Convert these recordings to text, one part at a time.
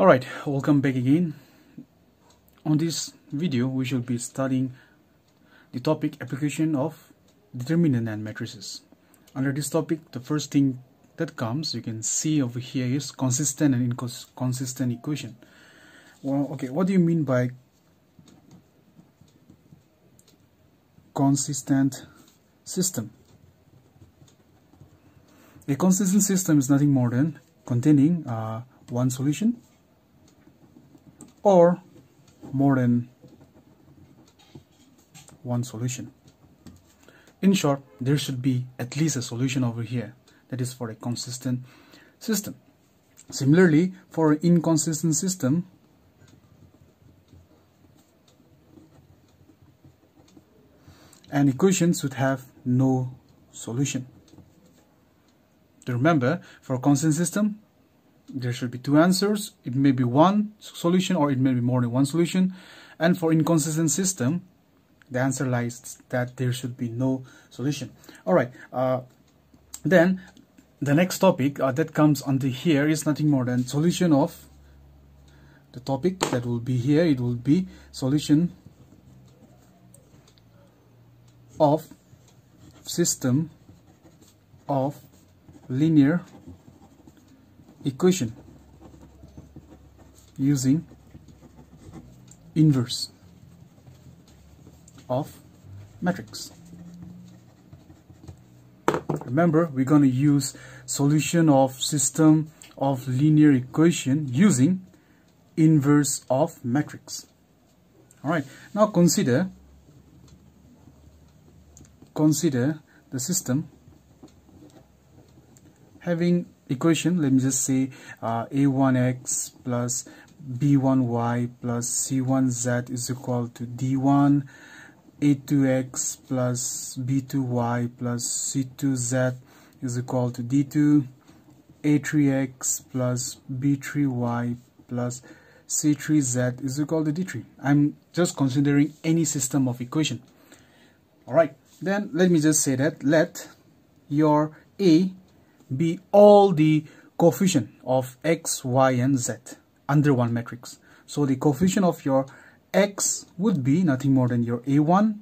Alright, welcome back again. On this video, we shall be studying the topic application of determinant and matrices. Under this topic, the first thing that comes, you can see over here is consistent and inconsistent equation. Well, okay, what do you mean by consistent system? A consistent system is nothing more than containing uh, one solution or more than one solution. In short, there should be at least a solution over here that is for a consistent system. Similarly, for an inconsistent system, an equation should have no solution. To remember, for a constant system, there should be two answers. It may be one solution or it may be more than one solution. And for inconsistent system, the answer lies that there should be no solution. All right. Uh, then the next topic uh, that comes under here is nothing more than solution of the topic that will be here. It will be solution of system of linear equation using inverse of matrix. Remember, we're going to use solution of system of linear equation using inverse of matrix. Alright, now consider consider the system having equation. Let me just say uh, a1x plus b1y plus c1z is equal to d1 a2x plus b2y plus c2z is equal to d2 a3x plus b3y plus c3z is equal to d3 I'm just considering any system of equation. Alright then let me just say that let your a be all the coefficient of x, y, and z under one matrix. So the coefficient of your x would be nothing more than your a1,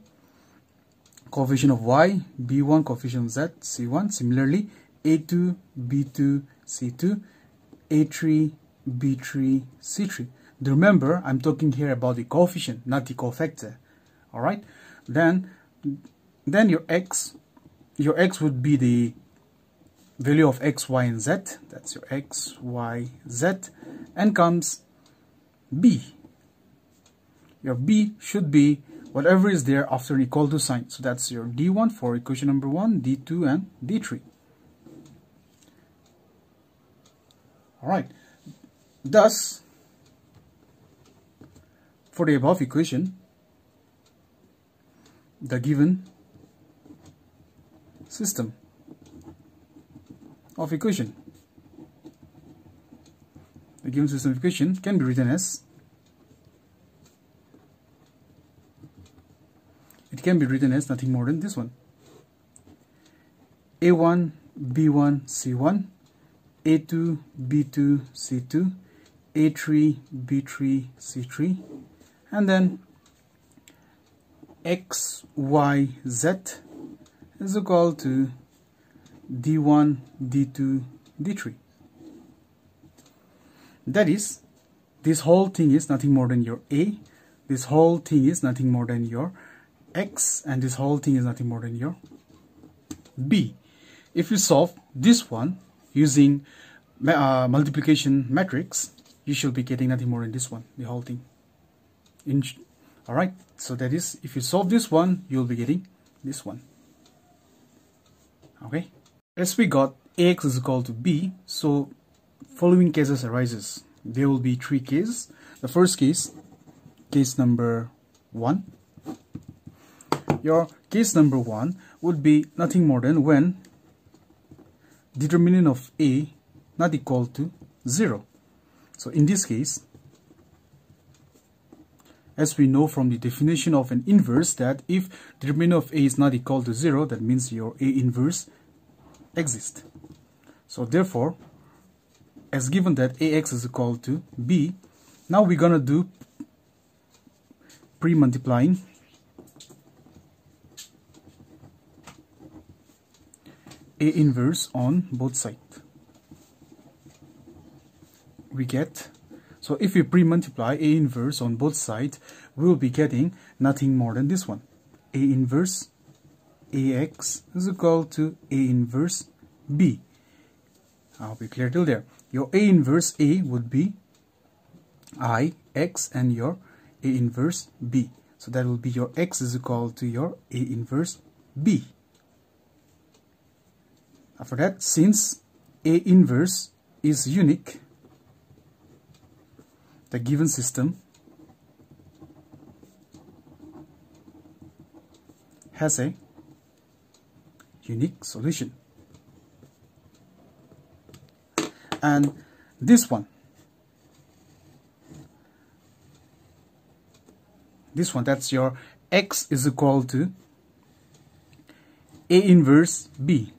coefficient of y, b1, coefficient of z, c1. Similarly, a2, b2, c2, a3, b3, c3. Remember, I'm talking here about the coefficient, not the cofactor. All right. Then, then your x, your x would be the value of x, y, and z. That's your x, y, z. And comes b. Your b should be whatever is there after an equal to sign. So that's your d1 for equation number 1, d2, and d3. Alright. Thus, for the above equation, the given system of equation. The given system of equation can be written as it can be written as nothing more than this one a1 b1 c1 a2 b2 c2 a3 b3 c3 and then x y z is equal to d1, d2, d3. That is, this whole thing is nothing more than your a, this whole thing is nothing more than your x, and this whole thing is nothing more than your b. If you solve this one using uh, multiplication matrix, you should be getting nothing more than this one, the whole thing. In, all right, so that is, if you solve this one, you'll be getting this one. Okay as we got ax is equal to b so following cases arises. There will be three cases. The first case case number one. Your case number one would be nothing more than when determinant of a not equal to zero. So in this case as we know from the definition of an inverse that if determinant of a is not equal to zero that means your a inverse exist. So therefore, as given that ax is equal to b now we're gonna do pre-multiplying. A inverse on both sides. We get so if we pre-multiply a inverse on both sides we will be getting nothing more than this one. A inverse ax is equal to a inverse b. I'll be clear till there. Your a inverse a would be i x and your a inverse b. So that will be your x is equal to your a inverse b. After that since a inverse is unique the given system has a unique solution. And this one. This one that's your x is equal to a inverse b.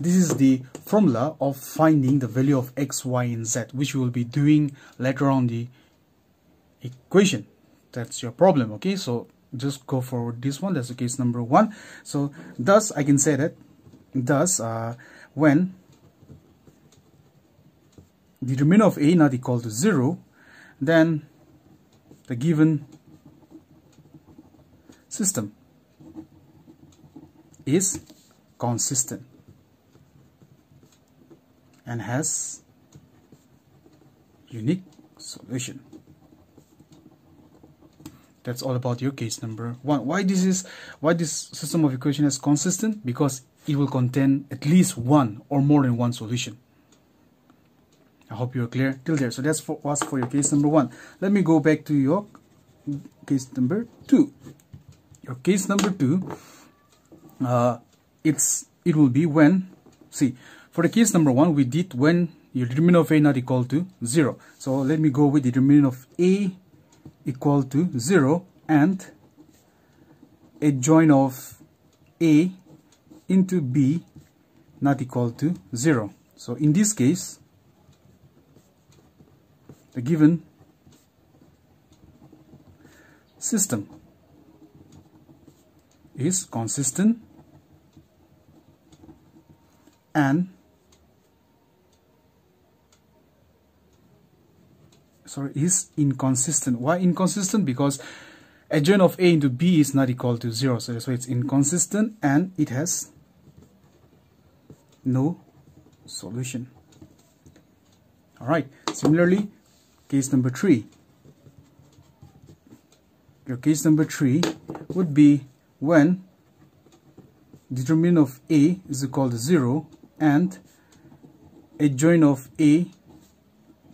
This is the formula of finding the value of x y and z which we will be doing later on the equation. That's your problem okay? So just go for this one that's the case number one. So thus I can say that thus uh, when the determinant of a not equal to 0 then the given system is consistent and has unique solution that's all about your case number. One why this is why this system of equation is consistent? Because it will contain at least one or more than one solution. I hope you're clear till there. So that's for was for your case number one. Let me go back to your case number two. Your case number two uh, it's it will be when see for the case number one we did when your determinant of a not equal to zero. So let me go with the determinant of a equal to 0 and adjoint of A into B not equal to 0. So in this case, the given system is consistent and sorry is inconsistent. Why inconsistent? Because adjoint of a into b is not equal to 0 so that's why it's inconsistent and it has no solution. Alright similarly case number 3 your case number 3 would be when determinant of a is equal to 0 and adjoint of a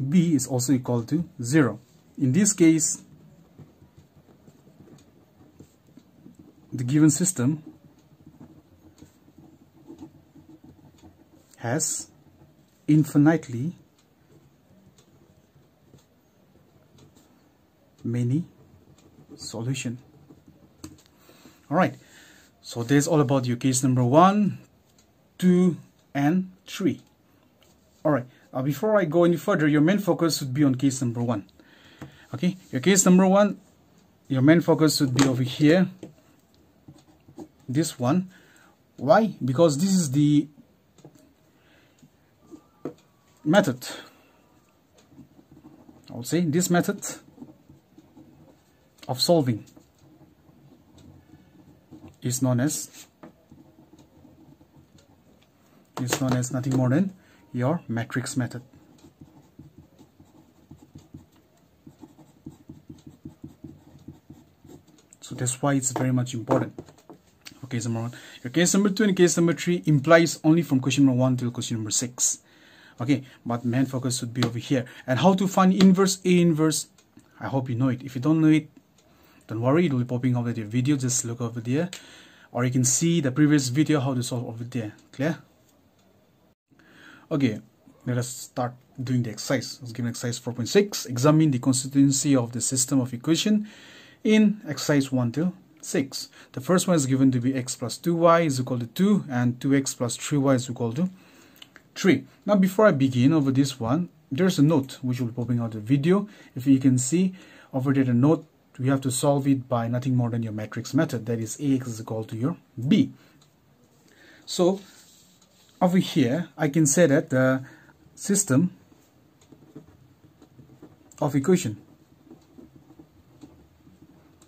b is also equal to 0. In this case, the given system has infinitely many solution. Alright, so there's all about your case number 1, 2 and 3. Alright, uh, before I go any further, your main focus would be on case number one. Okay, your case number one, your main focus would be over here. This one. Why? Because this is the method. I would say this method of solving is known as is known as nothing more than your matrix method. So that's why it's very much important. Okay, case number one. Your case number two and case number three implies only from question number one till question number six. Okay, but main focus should be over here. And how to find inverse A inverse, I hope you know it. If you don't know it, don't worry, it will be popping up with your video. Just look over there. Or you can see the previous video how to solve over there. Clear? Okay, let us start doing the exercise. Let's give exercise 4.6. Examine the consistency of the system of equation in exercise 1 to 6. The first one is given to be x plus 2y is equal to 2 and 2x plus 3y is equal to 3. Now before I begin over this one, there's a note which will be popping out the video if you can see over there the note we have to solve it by nothing more than your matrix method that is ax is equal to your b so over here I can say that the system of equation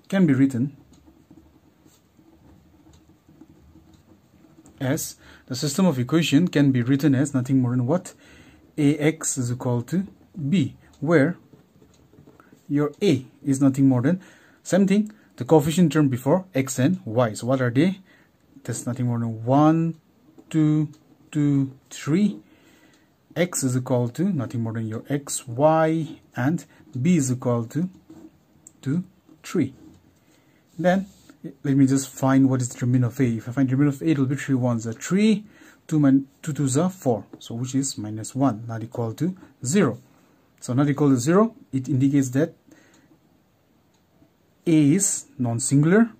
can be written as the system of equation can be written as nothing more than what? Ax is equal to b where your a is nothing more than same thing the coefficient term before x and y. So what are they? That's nothing more than 1 2 2 3 x is equal to nothing more than your x y and b is equal to 2 3 then let me just find what is the determinant of a. If i find the determinant of a it will be 3 ones are 3 2 min 2 2s are 4 so which is minus 1 not equal to 0 so not equal to 0 it indicates that a is non-singular.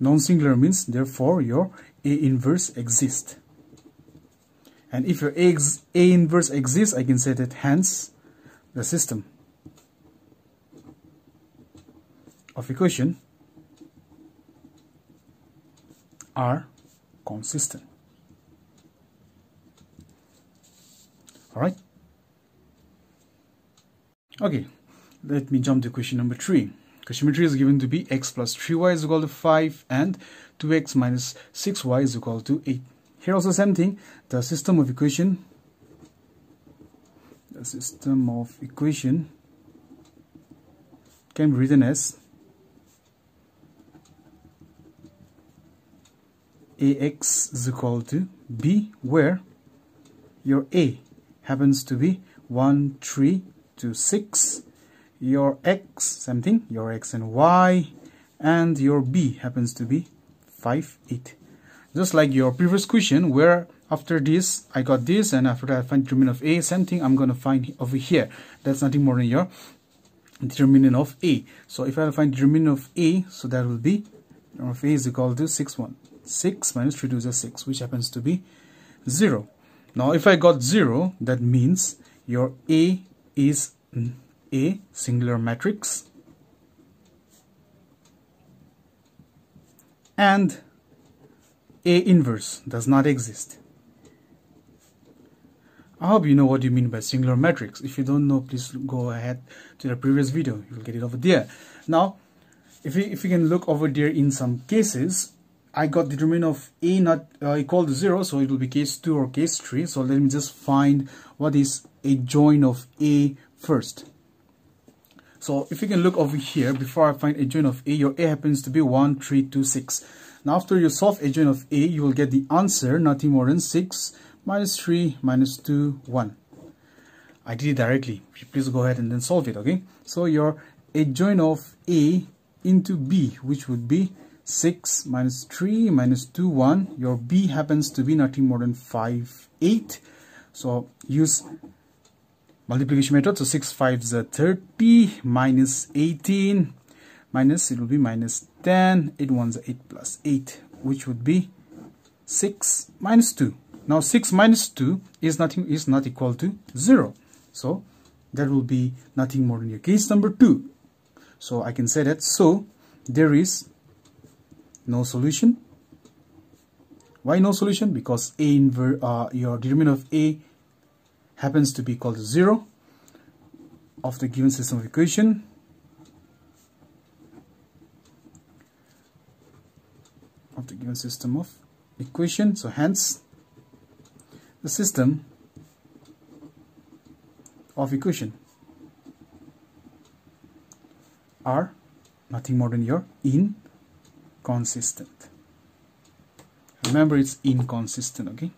Non-singular means therefore your a inverse exists and if your a, a inverse exists I can say that hence the system of equation are consistent. All right? Okay let me jump to question number three number is given to be x plus 3y is equal to 5 and 2x minus 6y is equal to 8 here also same thing. The system of equation the system of equation can be written as ax is equal to b where your a happens to be 1 3 to 6 your x same thing your x and y and your b happens to be 5 8 just like your previous question where after this I got this and after that I find determinant of a same thing I'm gonna find over here. That's nothing more than your determinant of a. So if I find determinant of a so that will be of a is equal to 6 1 6 minus 3 2 is 6 which happens to be 0 now if I got 0 that means your a is a singular matrix and A inverse does not exist. I hope you know what you mean by singular matrix. If you don't know, please go ahead to the previous video. You'll get it over there. Now, if you, if you can look over there in some cases, I got determinant of A not uh, equal to 0, so it will be case 2 or case 3. So let me just find what is adjoint of A first. So if you can look over here, before I find adjoint of A, your A happens to be 1, 3, 2, 6. Now after you solve adjoint of A, you will get the answer, nothing more than 6 minus 3 minus 2, 1. I did it directly. Please go ahead and then solve it, okay? So your adjoint of A into B, which would be 6 minus 3 minus 2, 1. Your B happens to be nothing more than 5, 8. So use multiplication method. So 6 5 is 30 minus 18 minus it will be minus 10 8 1 8 plus 8 which would be 6 minus 2 now 6 minus 2 is nothing is not equal to 0 so that will be nothing more than your case number 2 so I can say that so there is no solution. Why no solution? Because a inver uh, your determinant of a happens to be equal to 0 of the given system of equation. Of the given system of equation. So hence the system of equation are nothing more than your inconsistent. Remember it's inconsistent okay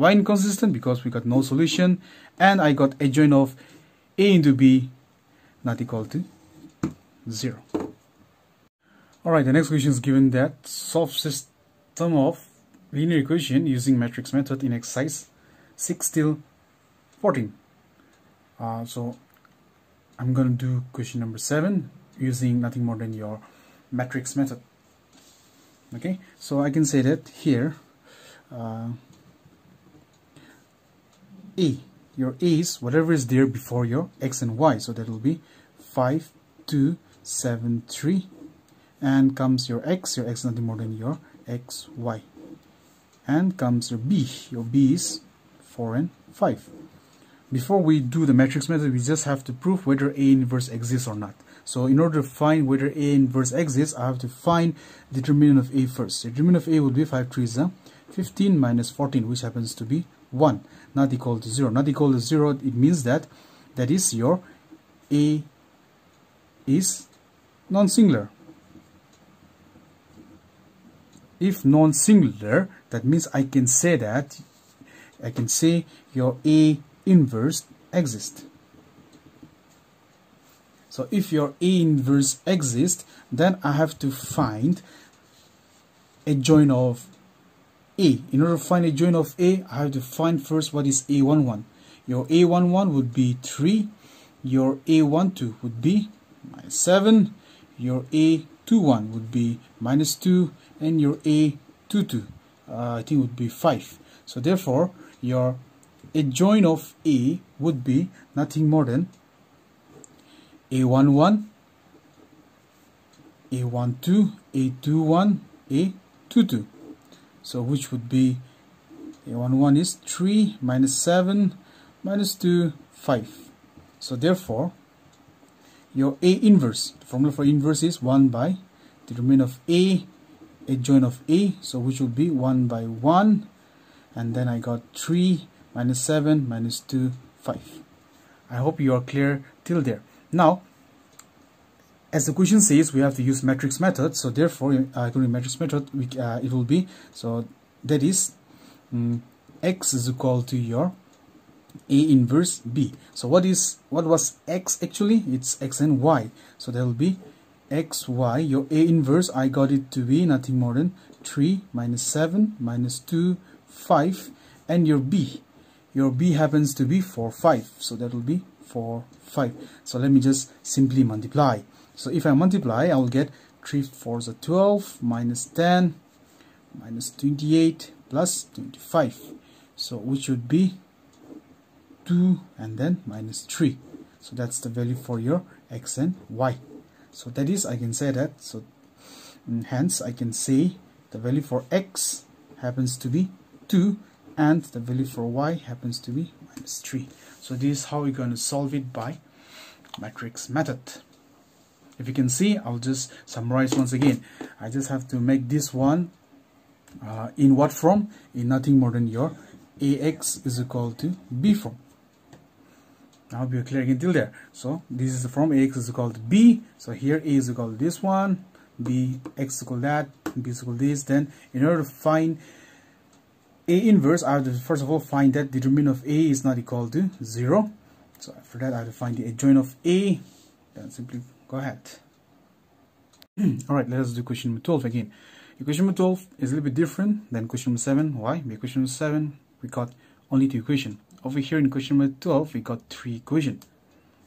why inconsistent? Because we got no solution and I got adjoint of A into B not equal to 0. Alright, the next question is given that solve system of linear equation using matrix method in exercise 6 till 14. Uh, so I'm going to do question number 7 using nothing more than your matrix method. Okay, so I can say that here uh, a your a is whatever is there before your x and y. So that will be 5 2 7 3 and comes your x. Your x nothing more than your x y. And comes your b. Your b is 4 and 5 before we do the matrix method we just have to prove whether a inverse exists or not. So in order to find whether a inverse exists i have to find determinant of a first. The determinant of a would be 5 3 is uh, 15 minus 14 which happens to be 1 not equal to 0 not equal to 0 it means that that is your a is non-singular. If non-singular that means I can say that I can say your A inverse exists so if your A inverse exists then I have to find adjoint of A in order to find adjoint of A I have to find first what is A11 your A11 would be 3 your A12 would be minus 7 your A21 would be minus 2 and your A22 uh, I think would be 5 so therefore your adjoint of A would be nothing more than A11 A12 A21 A22 so which would be eh, A11 is 3 minus 7 minus 2 5 so therefore your A inverse the formula for inverse is 1 by the determinant of A adjoint of A. So which would be 1 by 1 and then I got 3 minus 7 minus 2 5 I hope you are clear till there. Now as the question says we have to use matrix method so therefore uh, according matrix method we, uh, it will be so that is um, x is equal to your a inverse b. So what is what was x actually? It's x and y. So that will be xy, your A inverse, I got it to be nothing more than 3 minus 7 minus 2, 5, and your B, your B happens to be 4, 5, so that will be 4, 5. So let me just simply multiply. So if I multiply, I will get 3 4s are 12, minus 10, minus 28, plus 25. So which would be 2 and then minus 3. So that's the value for your x and y so that is I can say that so mm, hence I can say the value for x happens to be 2 and the value for y happens to be minus 3 so this is how we're going to solve it by matrix method if you can see I'll just summarize once again I just have to make this one uh, in what form in nothing more than your ax is equal to b form I hope you're clear until there. So this is from ax is equal to b. So here a is equal to this one, b x equal that, b is equal to this. Then in order to find a inverse, I have to first of all find that determinant of a is not equal to zero. So for that I have to find the adjoint of a. Then simply go ahead. Alright, let us do question number 12 again. Equation number 12 is a little bit different than question number 7. Why? Because question number 7 we got only two equations over here in question number 12 we got three equations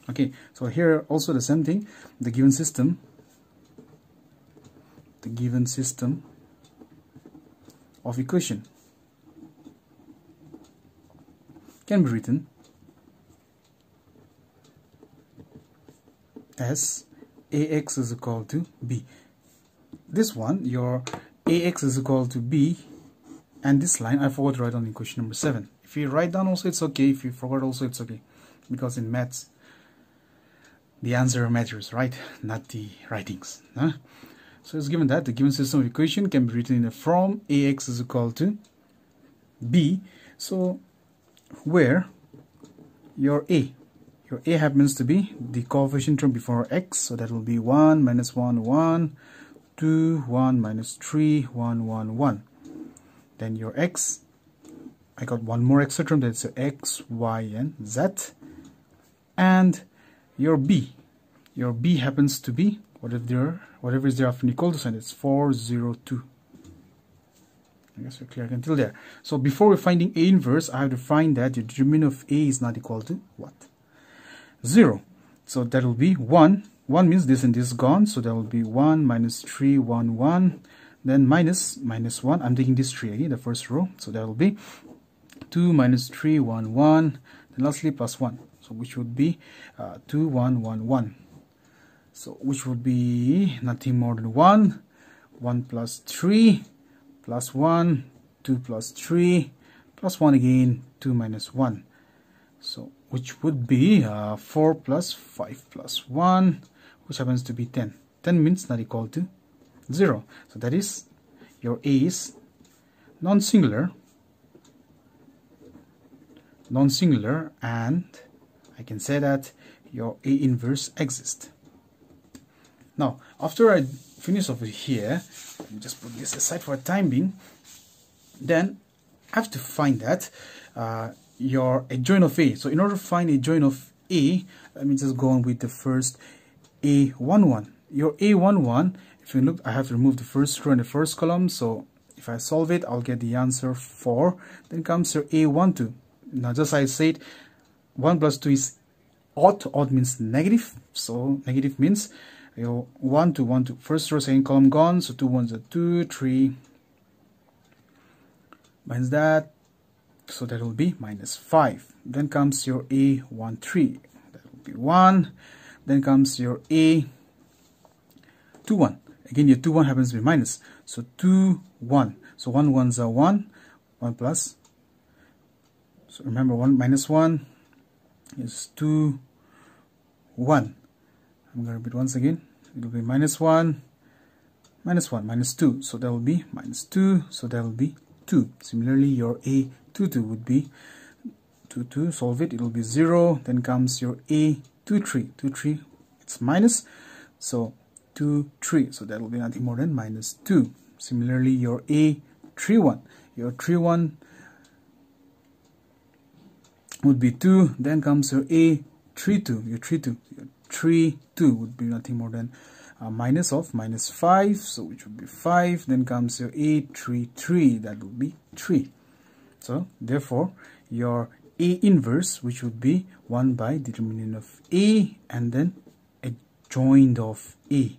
okay so here also the same thing the given system the given system of equation can be written as ax is equal to b. This one your ax is equal to b and this line I forgot to write on in question number 7 if you write down also it's okay. If you forgot also it's okay. Because in maths the answer matters right? Not the writings huh? so it's given that the given system of equation can be written in the form ax is equal to b. So where your a your a happens to be the coefficient term before x so that will be 1 minus 1 1 2 1 minus 3 1 1 1 then your x I got one more extra term that's x, y, and z. And your b, your b happens to be whatever there, whatever is there after an equal to sign. It's 402. I guess we're clear until there. So before we're finding a inverse, I have to find that the determinant of a is not equal to what? 0. So that will be 1. 1 means this and this is gone. So that will be 1 minus 3, 1, 1. Then minus, minus 1. I'm taking this 3 again, the first row. So that will be 2 minus 3 1 1 then lastly plus 1 so which would be uh, 2 1 1 1 so which would be nothing more than 1 1 plus 3 plus 1 2 plus 3 plus 1 again 2 minus 1 so which would be uh, 4 plus 5 plus 1 which happens to be 10 10 means not equal to 0 so that is your a is non-singular non-singular and I can say that your A inverse exists. Now, after I finish over here, let me just put this aside for a time being, then I have to find that uh, your adjoint of A. So in order to find adjoint of A, let me just go on with the first A11. Your A11, if you look, I have to remove the first row and the first column. So if I solve it, I'll get the answer 4. Then comes your A12. Now just as I said 1 plus 2 is odd. Odd means negative. So negative means you know, 1 to 1 to first row second column gone. So 2 ones are 2, 3 minus that. So that will be minus 5. Then comes your A13. That will be 1. Then comes your A 2 1. Again, your 2 1 happens to be minus. So 2 1. So 1 ones are 1. 1 plus so remember 1 minus 1 is 2, 1. I'm going to repeat once again. It will be minus 1, minus 1, minus 2. So that will be minus 2. So that will be 2. Similarly, your A 2, 2 would be 2, 2. Solve it. It will be 0. Then comes your A 2, 3. 2, 3. It's minus. So 2, 3. So that will be nothing more than minus 2. Similarly, your A 3, 1. Your 3, 1 would be 2 then comes your a 3 2 your 3 2 your 3 2 would be nothing more than minus of minus 5 so which would be 5 then comes your a 3 3 that would be 3 so therefore your a inverse which would be 1 by determinant of a and then adjoint of a.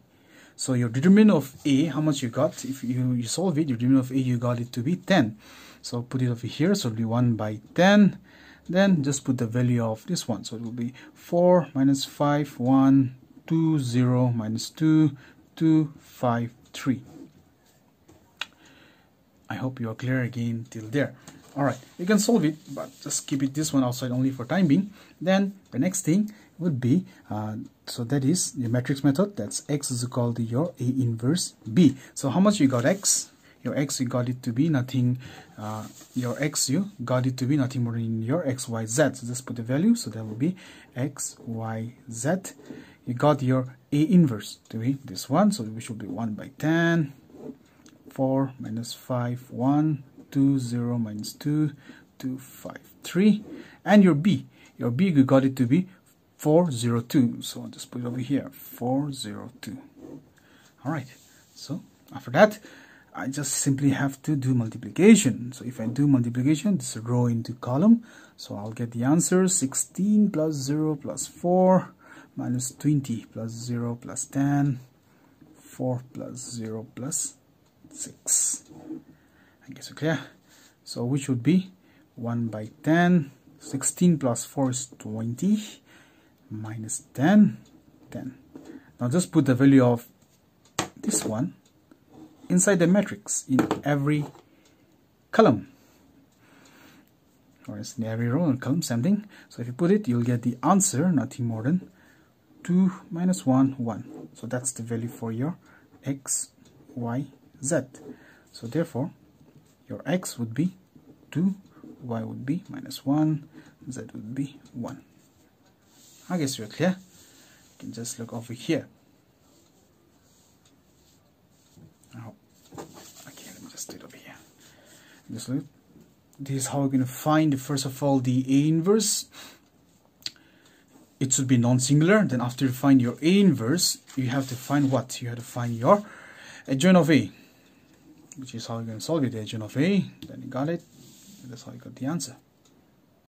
So your determinant of a how much you got? If you, you solve it your determinant of a you got it to be 10 so put it over here so it'll be 1 by 10 then just put the value of this one. So it will be 4 minus 5 1 2 0 minus 2 2 5 3 I hope you are clear again till there alright you can solve it but just keep it this one outside only for time being. Then the next thing would be uh, so that is the matrix method. That's x is equal to your a inverse b. So how much you got x? Your x you got it to be nothing uh, your x you got it to be nothing more than your x y z. So just put the value. So that will be x y z. You got your a inverse to be this one. So we should be 1 by 10 4 minus 5 1 2 0 minus 2 2 5 3 and your b your b you got it to be 402 so I'll just put it over here 402 all right so after that I just simply have to do multiplication. So if I do multiplication, this row into column. So I'll get the answer 16 plus 0 plus 4 minus 20 plus 0 plus 10, 4 plus 0 plus 6. I guess we're. So which would be 1 by 10, 16 plus 4 is 20, minus 10, 10. Now just put the value of this one inside the matrix in every column or in every row and column same thing so if you put it you'll get the answer nothing more than 2 minus 1 1 so that's the value for your x y z so therefore your x would be 2 y would be minus 1 z would be 1 I guess you're clear. You can just look over here. Okay let me just do it over here. Just look. This is how we're going to find first of all the a inverse. It should be non-singular. Then after you find your a inverse you have to find what? You have to find your adjoint of a which is how you can solve it the adjoint of a then you got it. That's how you got the answer